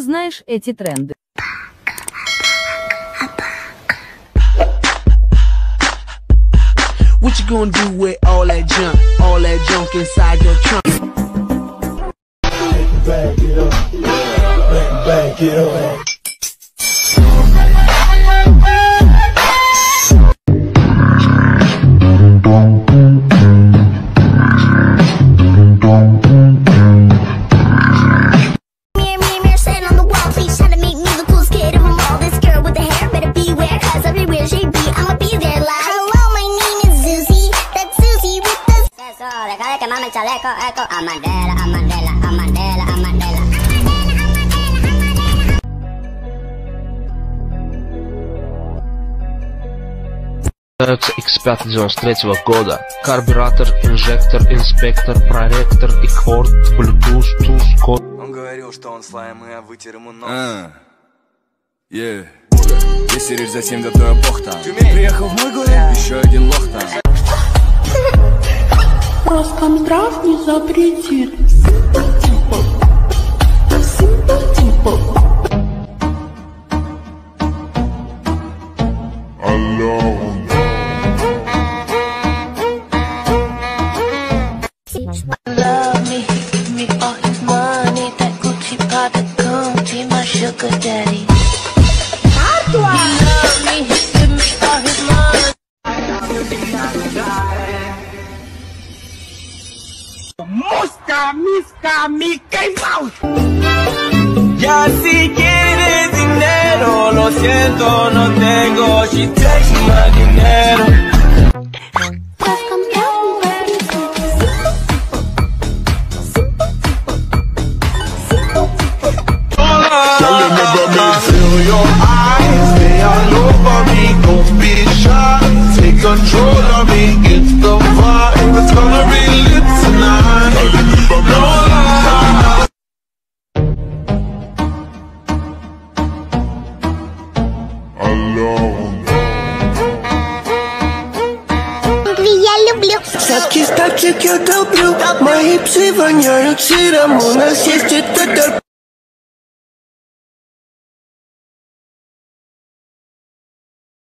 знаешь эти тренды? What you gonna do with all that junk? All that junk inside your trunk? Back it up. Back, back it up. Deja de quemarme el chaleco, eco. A Mandela, a Mandela, a Mandela, a Mandela. Являются X5 93 года. Карбюратор, инжектор, инспектор, проректор, икорд, Bluetooth, туз, код. Он говорил, что он слайм, и я вытер ему нос. А, е. Если речь за 7 до то эпох там Приехал в мой город, еще один лох там Роскомздрав не запретит. Love me, give me all his money. That Gucci Prada Gucci, my sugar daddy. He love me, Ya si quieres dinero, lo siento, no tengo. She takes my dinero. Я люблю. Сладкий стакчик я долблю Мои псы воняют сыром. У нас есть этот